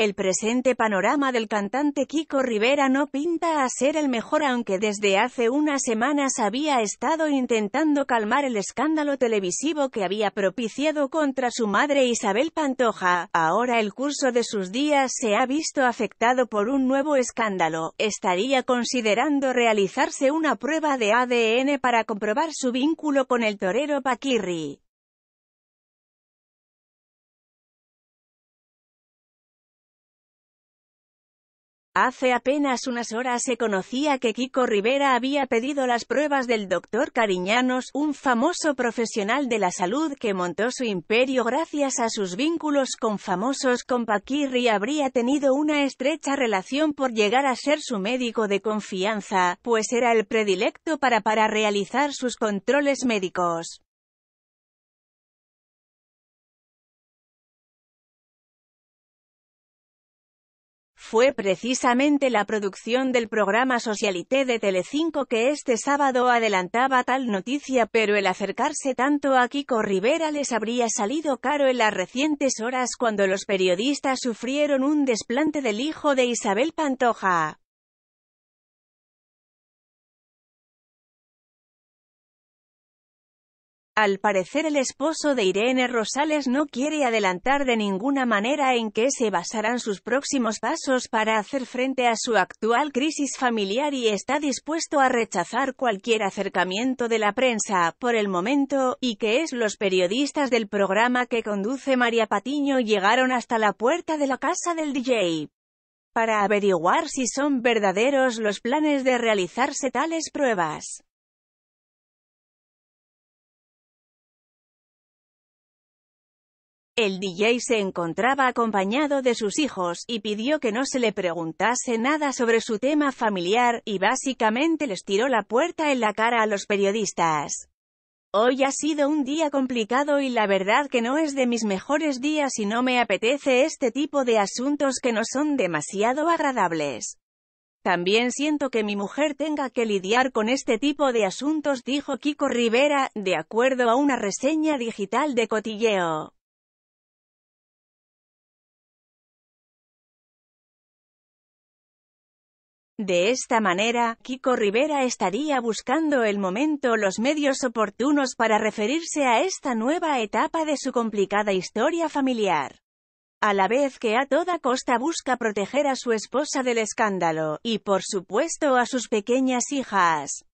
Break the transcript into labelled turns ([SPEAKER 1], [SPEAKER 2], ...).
[SPEAKER 1] El presente panorama del cantante Kiko Rivera no pinta a ser el mejor aunque desde hace unas semanas había estado intentando calmar el escándalo televisivo que había propiciado contra su madre Isabel Pantoja. Ahora el curso de sus días se ha visto afectado por un nuevo escándalo. Estaría considerando realizarse una prueba de ADN para comprobar su vínculo con el torero Paquirri. Hace apenas unas horas se conocía que Kiko Rivera había pedido las pruebas del doctor Cariñanos, un famoso profesional de la salud que montó su imperio gracias a sus vínculos con famosos con Paquirri habría tenido una estrecha relación por llegar a ser su médico de confianza, pues era el predilecto para para realizar sus controles médicos. Fue precisamente la producción del programa Socialité de Telecinco que este sábado adelantaba tal noticia pero el acercarse tanto a Kiko Rivera les habría salido caro en las recientes horas cuando los periodistas sufrieron un desplante del hijo de Isabel Pantoja. Al parecer el esposo de Irene Rosales no quiere adelantar de ninguna manera en qué se basarán sus próximos pasos para hacer frente a su actual crisis familiar y está dispuesto a rechazar cualquier acercamiento de la prensa, por el momento, y que es los periodistas del programa que conduce María Patiño llegaron hasta la puerta de la casa del DJ para averiguar si son verdaderos los planes de realizarse tales pruebas. El DJ se encontraba acompañado de sus hijos, y pidió que no se le preguntase nada sobre su tema familiar, y básicamente les tiró la puerta en la cara a los periodistas. Hoy ha sido un día complicado y la verdad que no es de mis mejores días y no me apetece este tipo de asuntos que no son demasiado agradables. También siento que mi mujer tenga que lidiar con este tipo de asuntos, dijo Kiko Rivera, de acuerdo a una reseña digital de Cotilleo. De esta manera, Kiko Rivera estaría buscando el momento los medios oportunos para referirse a esta nueva etapa de su complicada historia familiar. A la vez que a toda costa busca proteger a su esposa del escándalo, y por supuesto a sus pequeñas hijas.